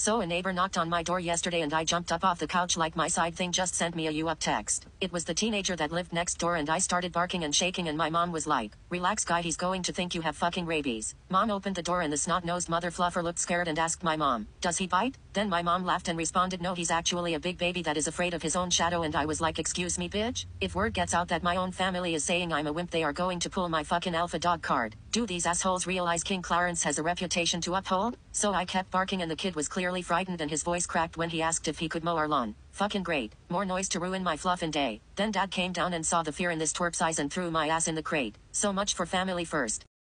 So a neighbor knocked on my door yesterday and I jumped up off the couch like my side thing just sent me a you up text. It was the teenager that lived next door and I started barking and shaking and my mom was like, relax guy he's going to think you have fucking rabies. Mom opened the door and the snot-nosed mother fluffer looked scared and asked my mom, does he bite? Then my mom laughed and responded no he's actually a big baby that is afraid of his own shadow and I was like excuse me bitch? If word gets out that my own family is saying I'm a wimp they are going to pull my fucking alpha dog card. Do these assholes realize King Clarence has a reputation to uphold? So I kept barking and the kid was clearly frightened and his voice cracked when he asked if he could mow our lawn. Fucking great. More noise to ruin my fluffin' day. Then dad came down and saw the fear in this twerp's eyes and threw my ass in the crate. So much for family first.